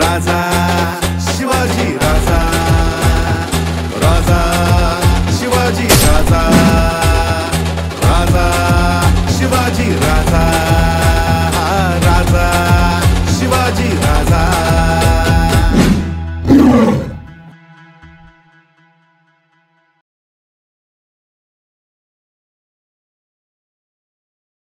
razak